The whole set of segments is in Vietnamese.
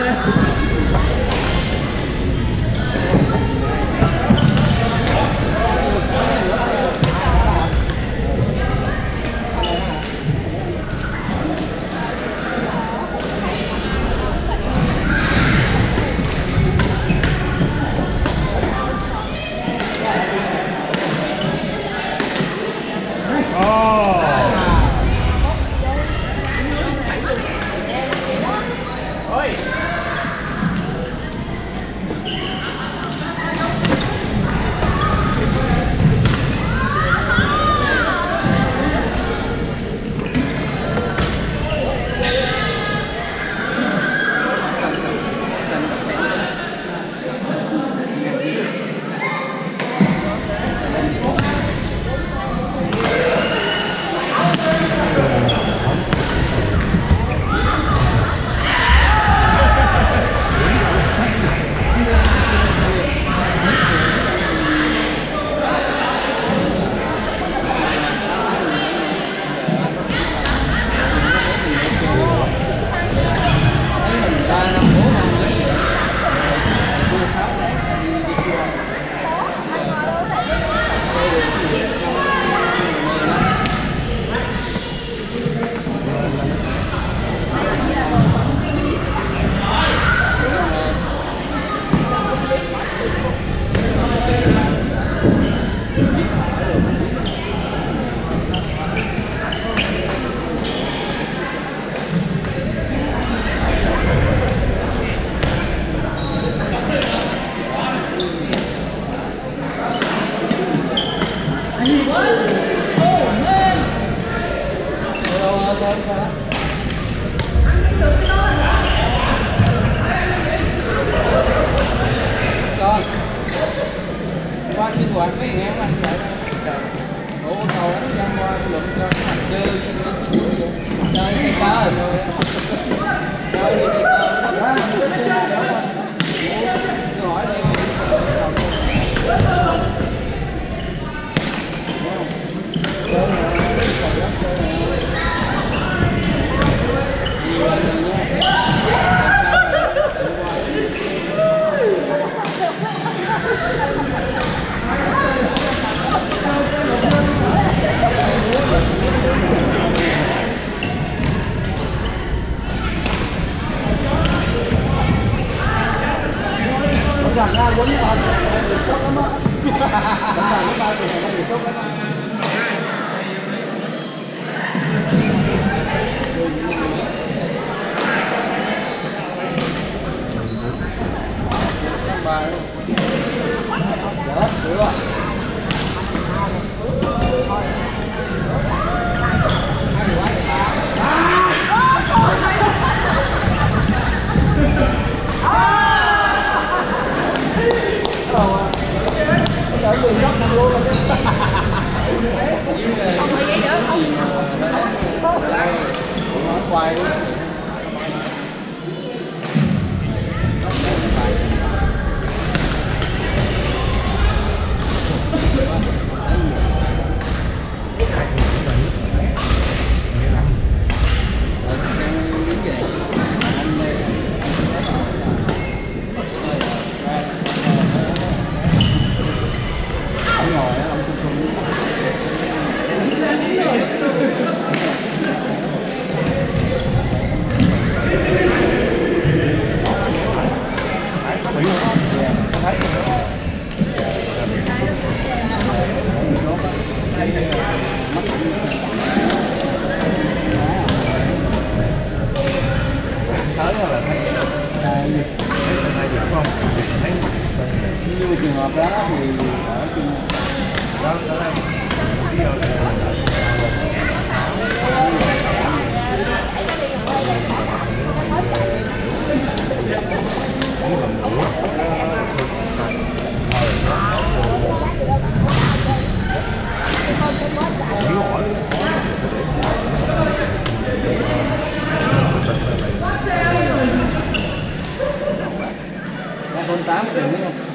Yeah. Con. Qua sinh hoạt với anh anh vậy ủa cầu đánh ra qua lụm cho cái chơi. Chơi hay cá rồi chơi đi. Rằng ra quấn vào thì sốt lắm á. Rằng thì lắm á. Ba luôn. Chết, sửa rồi. Ở không? Ở ngoài luôn. Ông Tám.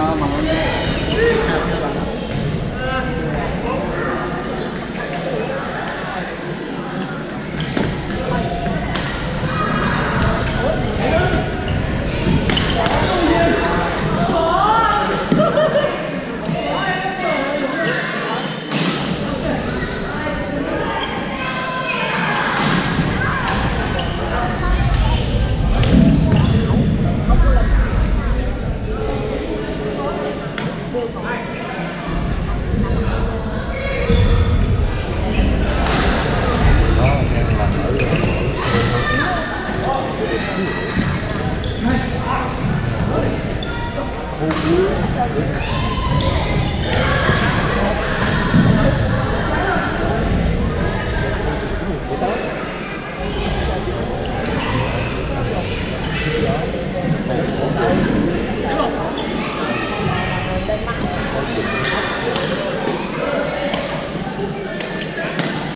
நம்ம வந்து